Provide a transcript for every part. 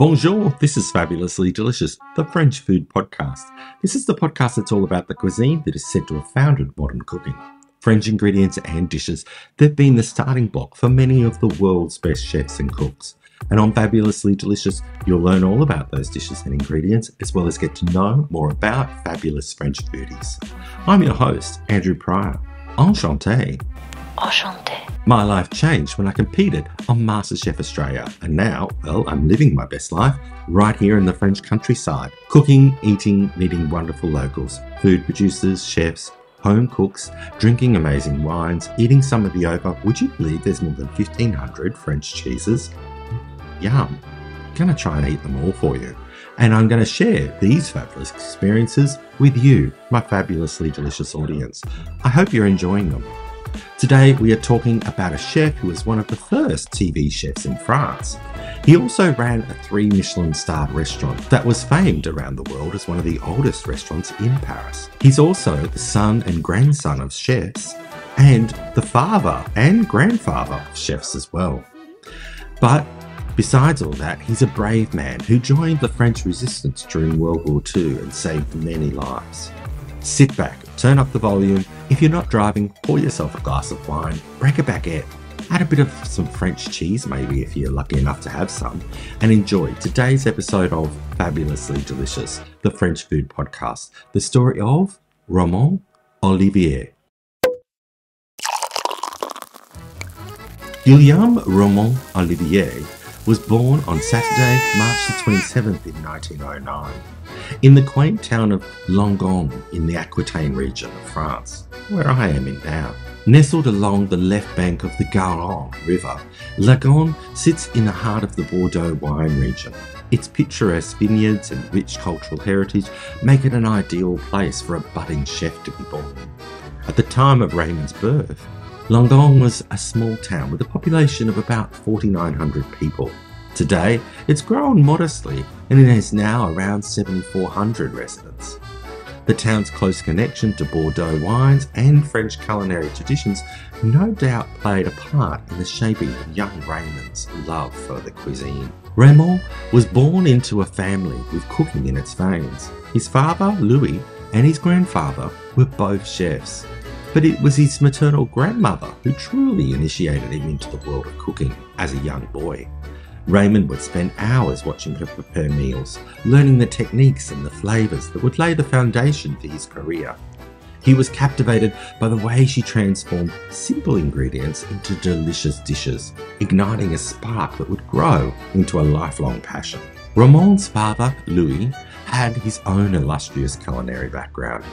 Bonjour, this is Fabulously Delicious, the French food podcast. This is the podcast that's all about the cuisine that is said to have founded modern cooking. French ingredients and dishes that have been the starting block for many of the world's best chefs and cooks. And on Fabulously Delicious, you'll learn all about those dishes and ingredients, as well as get to know more about fabulous French foodies. I'm your host, Andrew Prior. Enchanté. My life changed when I competed on MasterChef Australia, and now, well, I'm living my best life right here in the French countryside, cooking, eating, meeting wonderful locals, food producers, chefs, home cooks, drinking amazing wines, eating some of the over. Would you believe there's more than 1,500 French cheeses? Yum. I'm gonna try and eat them all for you. And I'm going to share these fabulous experiences with you, my fabulously delicious audience. I hope you're enjoying them. Today, we are talking about a chef who was one of the first TV chefs in France. He also ran a three Michelin starred restaurant that was famed around the world as one of the oldest restaurants in Paris. He's also the son and grandson of chefs and the father and grandfather of chefs as well. But besides all that, he's a brave man who joined the French resistance during World War II and saved many lives. Sit back, turn up the volume. If you're not driving, pour yourself a glass of wine, break a baguette, add a bit of some French cheese, maybe if you're lucky enough to have some, and enjoy today's episode of Fabulously Delicious, the French food podcast, the story of Romain Olivier. Guillaume Romain Olivier was born on Saturday, March the 27th in 1909, in the quaint town of Langon in the Aquitaine region of France, where I am in now. Nestled along the left bank of the Garonne River, Langon sits in the heart of the Bordeaux wine region. Its picturesque vineyards and rich cultural heritage make it an ideal place for a budding chef to be born. At the time of Raymond's birth, Langon was a small town with a population of about 4,900 people. Today, it's grown modestly and it has now around 7,400 residents. The town's close connection to Bordeaux wines and French culinary traditions no doubt played a part in the shaping of young Raymond's love for the cuisine. Raymond was born into a family with cooking in its veins. His father, Louis, and his grandfather were both chefs but it was his maternal grandmother who truly initiated him into the world of cooking as a young boy. Raymond would spend hours watching her prepare meals, learning the techniques and the flavours that would lay the foundation for his career. He was captivated by the way she transformed simple ingredients into delicious dishes, igniting a spark that would grow into a lifelong passion. Ramon's father, Louis, had his own illustrious culinary background.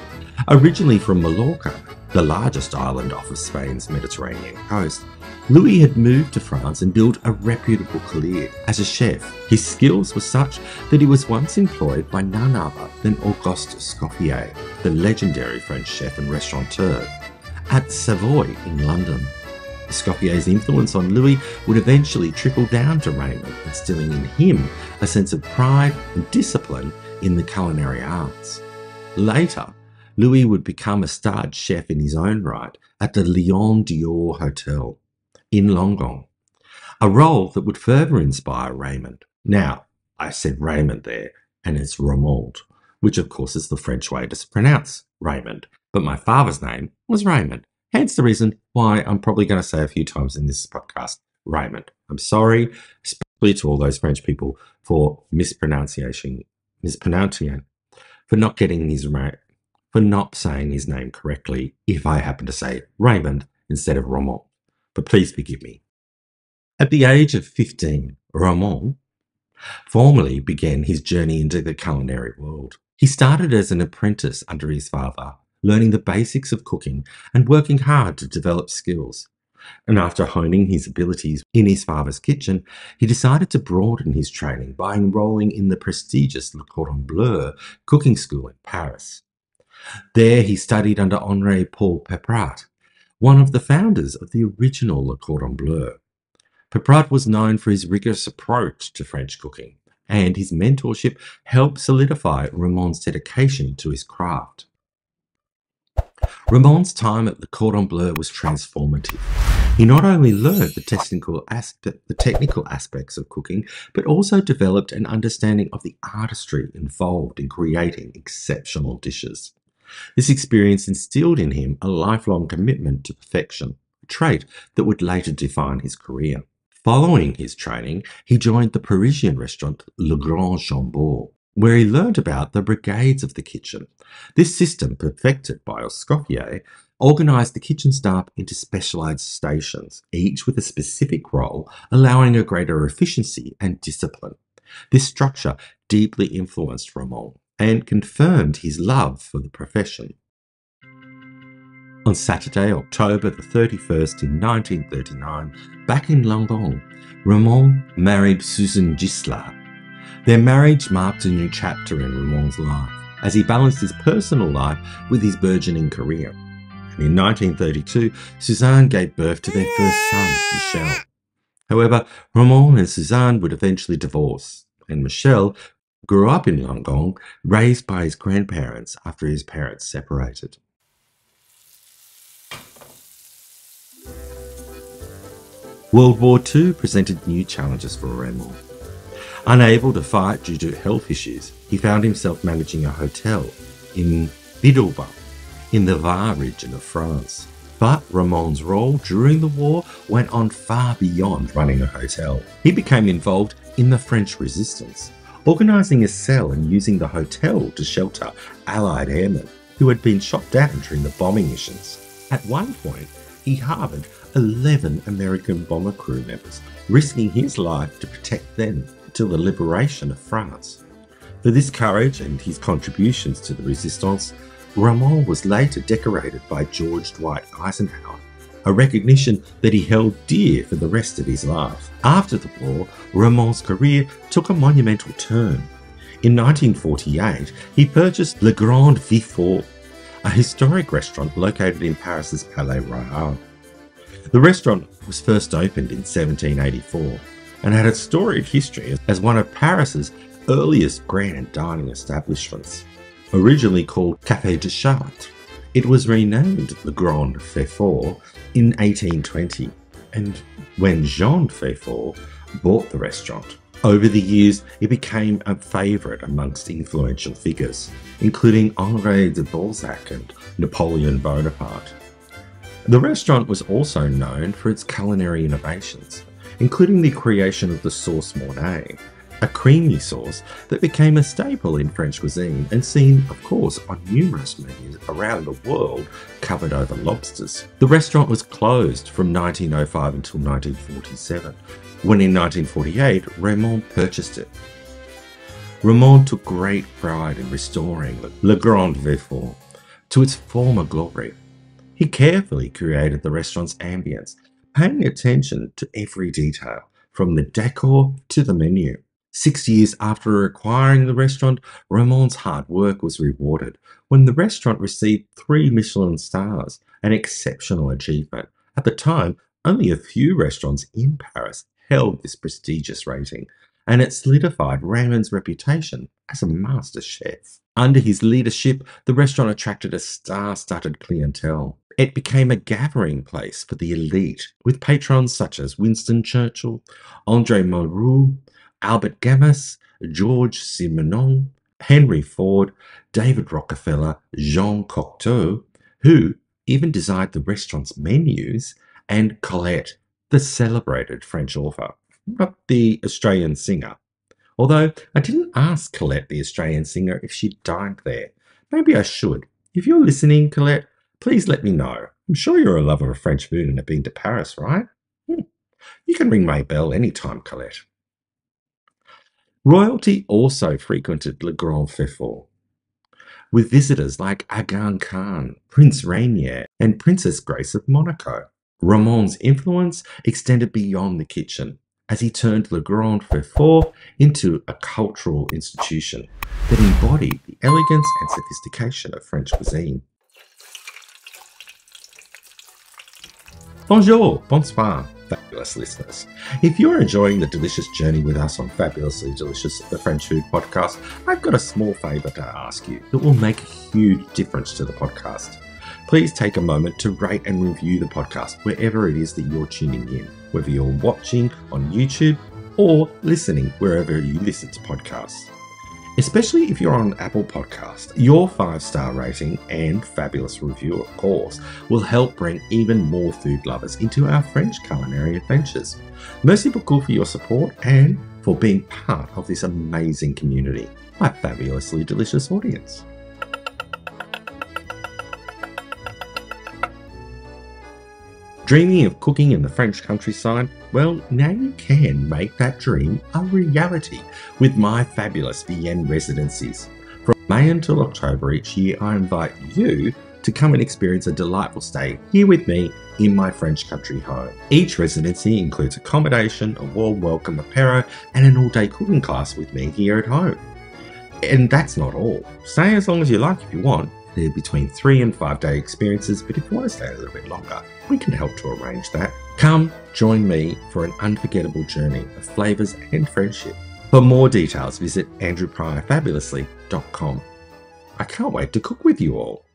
Originally from Mallorca, the largest island off of Spain's Mediterranean coast, Louis had moved to France and built a reputable career as a chef. His skills were such that he was once employed by none other than Auguste Escoffier, the legendary French chef and restaurateur, at Savoy in London. Escoffier's influence on Louis would eventually trickle down to Raymond, instilling in him a sense of pride and discipline in the culinary arts. Later, Louis would become a starred chef in his own right at the Lion d'Or Hotel in Langon, a role that would further inspire Raymond. Now, I said Raymond there, and it's Ramond, which of course is the French way to pronounce Raymond, but my father's name was Raymond. Hence the reason why I'm probably going to say a few times in this podcast, Raymond. I'm sorry, especially to all those French people for mispronunciation, mispronouncing, for not getting his right, for not saying his name correctly if I happen to say Raymond instead of Ramon. But please forgive me. At the age of 15, Ramon formally began his journey into the culinary world. He started as an apprentice under his father learning the basics of cooking and working hard to develop skills. And after honing his abilities in his father's kitchen, he decided to broaden his training by enrolling in the prestigious Le Cordon Bleu cooking school in Paris. There he studied under Henri Paul Pellaprat, one of the founders of the original Le Cordon Bleu. Pellaprat was known for his rigorous approach to French cooking, and his mentorship helped solidify Ramon's dedication to his craft. Ramon's time at Le Cordon Bleu was transformative. He not only learned the technical, the technical aspects of cooking, but also developed an understanding of the artistry involved in creating exceptional dishes. This experience instilled in him a lifelong commitment to perfection, a trait that would later define his career. Following his training, he joined the Parisian restaurant Le Grand Chambord, where he learned about the brigades of the kitchen. This system, perfected by Escoffier, organised the kitchen staff into specialised stations, each with a specific role, allowing a greater efficiency and discipline. This structure deeply influenced Ramon and confirmed his love for the profession. On Saturday, October the 31st in 1939, back in Langon, Ramon married Suzanne Gisler. Their marriage marked a new chapter in Ramon's life as he balanced his personal life with his burgeoning career. And in 1932, Suzanne gave birth to their first son, Michel. However, Ramon and Suzanne would eventually divorce, and Michel grew up in Langon, raised by his grandparents after his parents separated. World War II presented new challenges for Ramon. Unable to fight due to health issues, he found himself managing a hotel in Vidauban, in the Var region of France. But Ramon's role during the war went on far beyond running a hotel. He became involved in the French resistance, organising a cell and using the hotel to shelter Allied airmen who had been shot down during the bombing missions. At one point, he harboured 11 American bomber crew members, risking his life to protect them until the liberation of France. For this courage and his contributions to the resistance, Ramon was later decorated by George Dwight Eisenhower, a recognition that he held dear for the rest of his life. After the war, Ramon's career took a monumental turn. In 1948, he purchased Le Grand Véfour, a historic restaurant located in Paris's Palais Royal. The restaurant was first opened in 1784 and had a storied history as one of Paris's earliest grand dining establishments. Originally called Café de Chartres, it was renamed Le Grand Véfour in 1820, and when Jean Véfour bought the restaurant, over the years it became a favourite amongst influential figures, including Henri de Balzac and Napoleon Bonaparte. The restaurant was also known for its culinary innovations, including the creation of the sauce mornay, a creamy sauce that became a staple in French cuisine and seen, of course, on numerous menus around the world covered over lobsters. The restaurant was closed from 1905 until 1947, when in 1948 Raymond purchased it. Raymond took great pride in restoring Le Grand Véfour to its former glory he carefully created the restaurant's ambience, paying attention to every detail, from the decor to the menu. Six years after acquiring the restaurant, Ramon's hard work was rewarded when the restaurant received three Michelin stars, an exceptional achievement. At the time, only a few restaurants in Paris held this prestigious rating, and it solidified Ramon's reputation as a master chef. Under his leadership, the restaurant attracted a star studded clientele. It became a gathering place for the elite, with patrons such as Winston Churchill, Andre Malraux, Albert Camus, George Simenon, Henry Ford, David Rockefeller, Jean Cocteau, who even designed the restaurant's menus, and Colette, the celebrated French author, not the Australian singer. Although I didn't ask Colette, the Australian singer, if she dined there. Maybe I should. If you're listening, Colette, please let me know. I'm sure you're a lover of French food and have been to Paris, right? Hmm. You can ring my bell anytime, Colette. Royalty also frequented Le Grand Véfour, with visitors like Aga Khan, Prince Rainier, and Princess Grace of Monaco. Ramon's influence extended beyond the kitchen as he turned Le Grand Véfour into a cultural institution that embodied the elegance and sophistication of French cuisine. Bonjour, bonsoir, fabulous listeners. If you're enjoying the delicious journey with us on Fabulously Delicious, the French Food Podcast, I've got a small favour to ask you that will make a huge difference to the podcast. please take a moment to rate and review the podcast wherever it is that you're tuning in, whether you're watching on YouTube or listening wherever you listen to podcasts. Especially if you're on Apple Podcast, your five star rating and fabulous review, of course, will help bring even more food lovers into our French culinary adventures. Merci beaucoup for your support and for being part of this amazing community, my fabulously delicious audience. Dreaming of cooking in the French countryside? Well, now you can make that dream a reality with my fabulous Vienne residencies. From May until October each year, I invite you to come and experience a delightful stay here with me in my French country home. Each residency includes accommodation, a warm welcome apero, and an all day cooking class with me here at home. And that's not all. Stay as long as you like if you want, they're between three and five day experiences, but if you want to stay a little bit longer, we can help to arrange that. Come join me for an unforgettable journey of flavours and friendship. For more details, visit andrewpriorfabulously.com. I can't wait to cook with you all.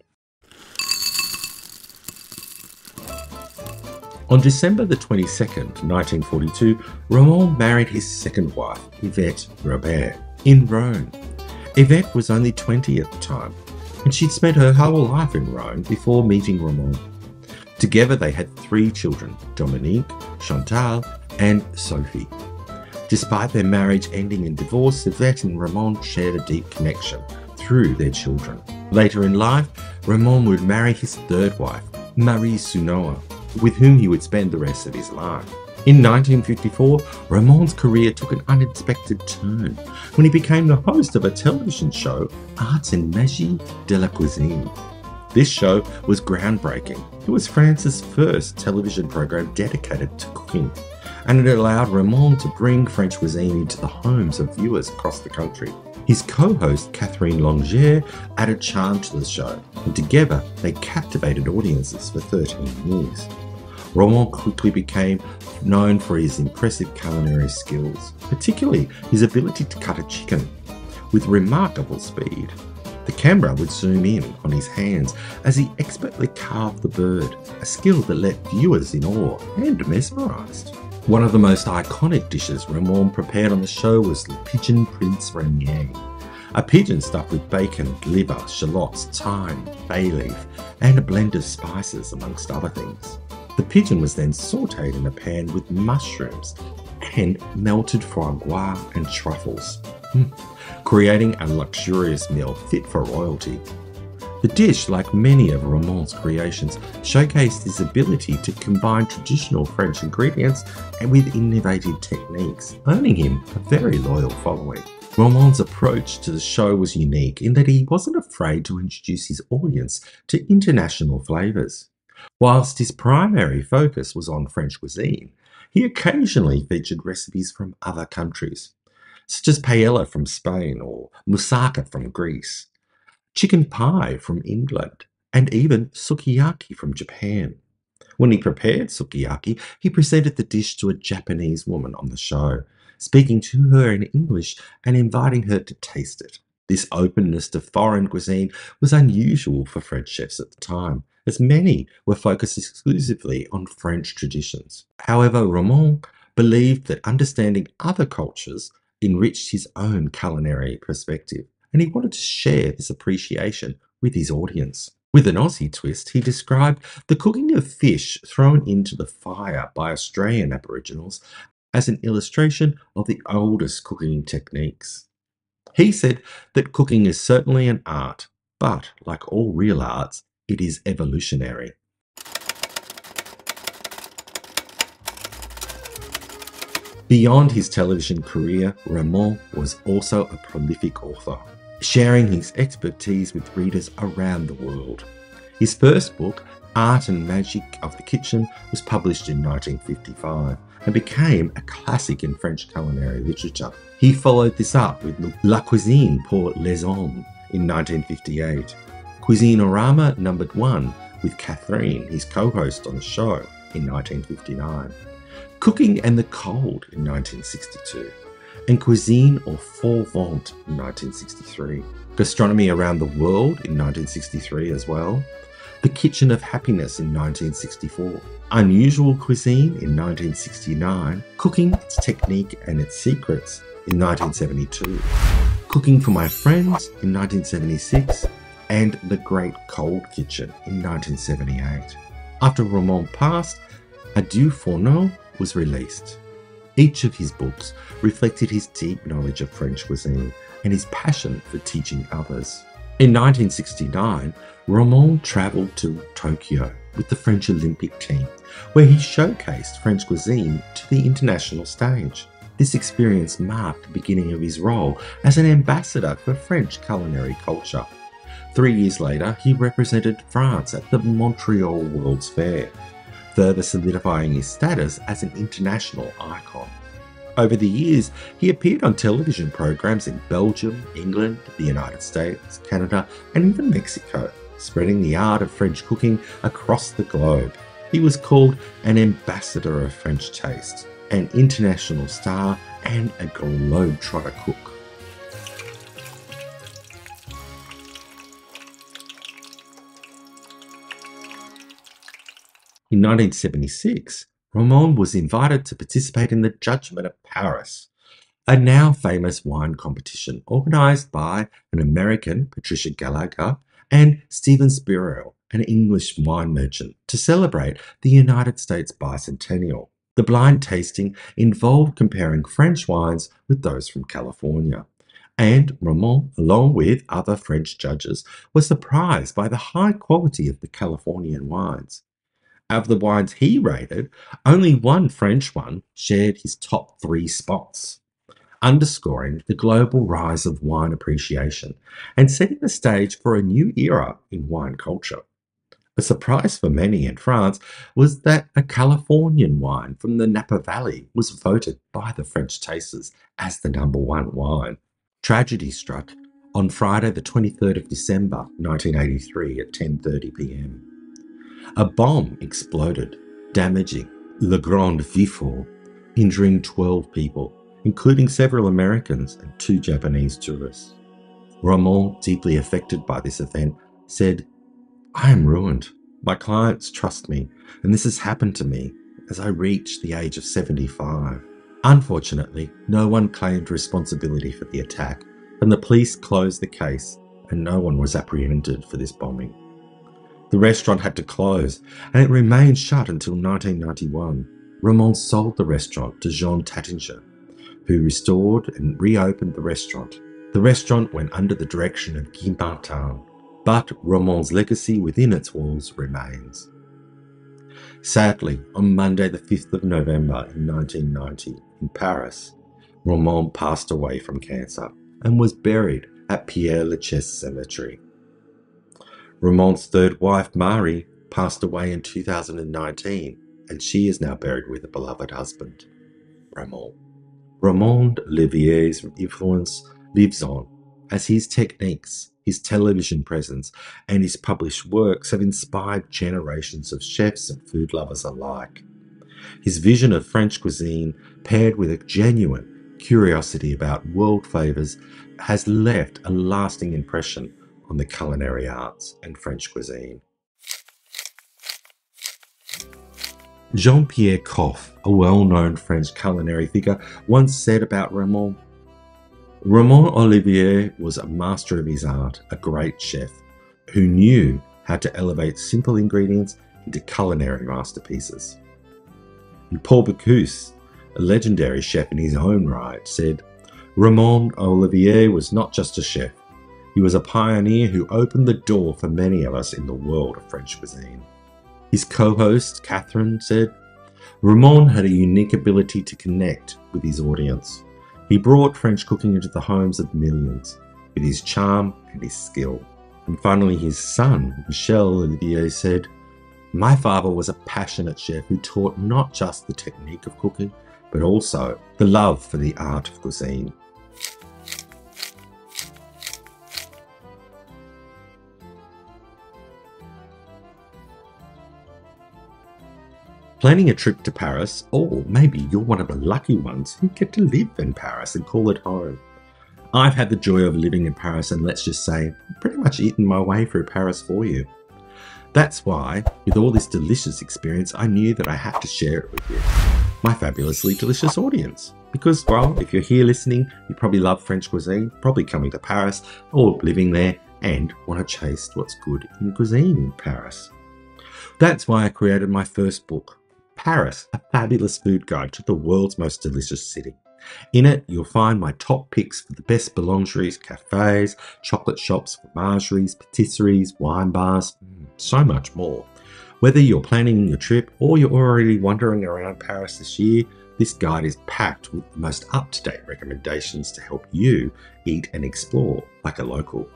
On December the 22nd, 1942, Ramon married his second wife, Yvette Robert, in Rome. Yvette was only 20 at the time and she'd spent her whole life in Rome before meeting Ramon. Together they had three children Dominique, Chantal, and Sophie. Despite their marriage ending in divorce, Yvette and Ramon shared a deep connection through their children. Later in life, Ramon would marry his third wife, Marie Sunoa, with whom he would spend the rest of his life. In 1954, Ramon's career took an unexpected turn when he became the host of a television show, Art et Magie de la Cuisine. This show was groundbreaking. It was France's first television program dedicated to cooking, and it allowed Ramon to bring French cuisine into the homes of viewers across the country. His co host, Catherine Langeais, added charm to the show, and together they captivated audiences for 13 years. Ramon quickly became known for his impressive culinary skills, particularly his ability to cut a chicken with remarkable speed. The camera would zoom in on his hands as he expertly carved the bird, a skill that left viewers in awe and mesmerised. One of the most iconic dishes Ramon prepared on the show was the pigeon prince Rainier, a pigeon stuffed with bacon, liver, shallots, thyme, bay leaf, and a blend of spices, amongst other things. The pigeon was then sauteed in a pan with mushrooms and melted foie gras and truffles, hmm. Creating a luxurious meal fit for royalty. The dish, like many of Ramon's creations, showcased his ability to combine traditional French ingredients and with innovative techniques, earning him a very loyal following. Ramon's approach to the show was unique in that he wasn't afraid to introduce his audience to international flavours. Whilst his primary focus was on French cuisine, he occasionally featured recipes from other countries, such as paella from Spain or moussaka from Greece, chicken pie from England, and even sukiyaki from Japan. When he prepared sukiyaki, he presented the dish to a Japanese woman on the show, speaking to her in English and inviting her to taste it. This openness to foreign cuisine was unusual for French chefs at the time, as many were focused exclusively on French traditions. However, Ramon believed that understanding other cultures enriched his own culinary perspective, and he wanted to share this appreciation with his audience. With an Aussie twist, he described the cooking of fish thrown into the fire by Australian Aboriginals as an illustration of the oldest cooking techniques. He said that cooking is certainly an art, but like all real arts, it is evolutionary. Beyond his television career, Ramon was also a prolific author, sharing his expertise with readers around the world. His first book, Art and Magic of the Kitchen, was published in 1955 and became a classic in French culinary literature. He followed this up with La Cuisine pour les Hommes in 1958 Cuisinorama numbered one with Catherine, his co host on the show, in 1959, Cooking and the Cold in 1962, and Cuisine au Vent in 1963, Gastronomy Around the World in 1963 as well, The Kitchen of Happiness in 1964, Unusual Cuisine in 1969, Cooking, Its Technique and Its Secrets in 1972, Cooking for My Friends in 1976, and The Great Cold Kitchen in 1978. After Ramon passed, Adieu Fourneau was released. Each of his books reflected his deep knowledge of French cuisine and his passion for teaching others. In 1969, Ramon travelled to Tokyo with the French Olympic team, where he showcased French cuisine to the international stage. This experience marked the beginning of his role as an ambassador for French culinary culture. Three years later, he represented France at the Montreal World's Fair, further solidifying his status as an international icon. Over the years, he appeared on television programs in Belgium, England, the United States, Canada, and even Mexico, spreading the art of French cooking across the globe. He was called an ambassador of French taste, an international star, and a globe-trotter cook. In 1976, Ramon was invited to participate in the Judgment of Paris, a now famous wine competition organised by an American, Patricia Gallagher, and Steven Spurrier, an English wine merchant, to celebrate the United States bicentennial. The blind tasting involved comparing French wines with those from California. And Ramon, along with other French judges, was surprised by the high quality of the Californian wines. Of the wines he rated, only one French one shared his top three spots, underscoring the global rise of wine appreciation and setting the stage for a new era in wine culture. A surprise for many in France was that a Californian wine from the Napa Valley was voted by the French tasters as the number one wine. Tragedy struck on Friday the 23rd of December 1983 at 10:30 p.m. A bomb exploded, damaging Le Grand Véfour injuring 12 people, including several Americans and two Japanese tourists. Ramon, deeply affected by this event, said, I am ruined. My clients trust me, and this has happened to me as I reach the age of 75. Unfortunately, no one claimed responsibility for the attack, and the police closed the case, and no one was apprehended for this bombing. The restaurant had to close, and it remained shut until 1991. Ramon sold the restaurant to Jean Taittinger, who restored and reopened the restaurant. The restaurant went under the direction of Guy Martin, but Ramon's legacy within its walls remains. Sadly, on Monday, the 5th of November in 1990, in Paris, Ramon passed away from cancer and was buried at Pierre Lachaise Cemetery. Ramon's third wife, Marie, passed away in 2019, and she is now buried with a beloved husband, Ramon. Ramon Olivier's influence lives on, as his techniques, his television presence, and his published works have inspired generations of chefs and food lovers alike. His vision of French cuisine, paired with a genuine curiosity about world favours, has left a lasting impression on the culinary arts and French cuisine. Jean Pierre Coffe, a well known French culinary figure, once said about Ramon Ramon Olivier was a master of his art, a great chef who knew how to elevate simple ingredients into culinary masterpieces. And Paul Bocuse, a legendary chef in his own right, said Ramon Olivier was not just a chef, he was a pioneer who opened the door for many of us in the world of French cuisine. His co host, Catherine, said Ramon had a unique ability to connect with his audience. He brought French cooking into the homes of millions with his charm and his skill. And finally, his son, Michel Olivier, said, My father was a passionate chef who taught not just the technique of cooking, but also the love for the art of cuisine. Planning a trip to Paris, or maybe you're one of the lucky ones who get to live in Paris and call it home. I've had the joy of living in Paris, and let's just say, pretty much eaten my way through Paris for you. That's why, with all this delicious experience, I knew that I had to share it with you, my fabulously delicious audience. Because, well, if you're here listening, you probably love French cuisine, probably coming to Paris or living there, and want to taste what's good in cuisine in Paris. That's why I created my first book, Paris, a fabulous food guide to the world's most delicious city. In it, you'll find my top picks for the best boulangeries, cafes, chocolate shops, fromageries, patisseries, wine bars, mm, so much more. Whether you're planning your trip or you're already wandering around Paris this year, this guide is packed with the most up to date recommendations to help you eat and explore like a local.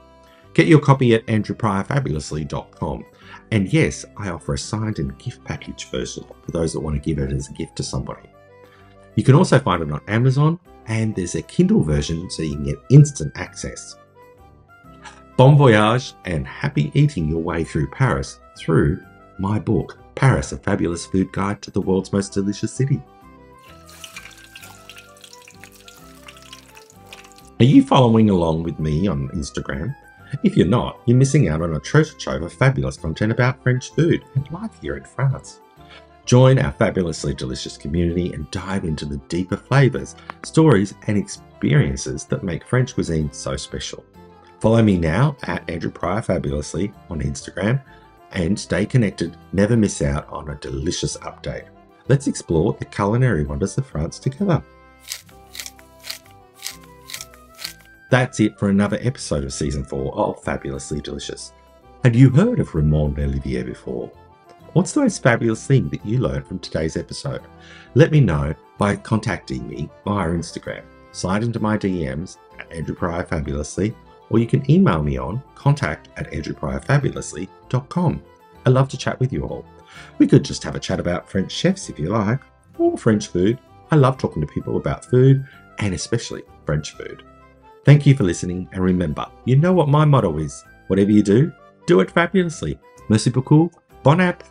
Get your copy at andrewpriorfabulously.com. And yes, I offer a signed and gift package version for those that want to give it as a gift to somebody. You can also find it on Amazon, and there's a Kindle version so you can get instant access. Bon voyage and happy eating your way through Paris through my book, Paris, a fabulous food guide to the world's most delicious city. Are you following along with me on Instagram? If you're not, you're missing out on a treasure trove of fabulous content about French food and life here in France. Join our fabulously delicious community and dive into the deeper flavours, stories, and experiences that make French cuisine so special. Follow me now at Andrew Prior Fabulously on Instagram and stay connected, never miss out on a delicious update. Let's explore the culinary wonders of France together. That's it for another episode of season 4 of Fabulously Delicious. Had you heard of Raymond Olivier before? What's the most fabulous thing that you learned from today's episode? Let me know by contacting me via Instagram. Slide into my DMs at Andrew Prior Fabulously, or you can email me on contact at andrewpriorfabulously.com. I'd love to chat with you all. We could just have a chat about French chefs if you like, or French food. I love talking to people about food, and especially French food. Thank you for listening, and remember, you know what my motto is whatever you do, do it fabulously. Merci beaucoup. Bon app.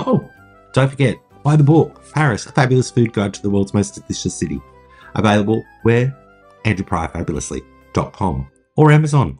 Oh, don't forget, buy the book, Paris, a fabulous food guide to the world's most delicious city. Available where? AndrewPriorFabulously.com or Amazon.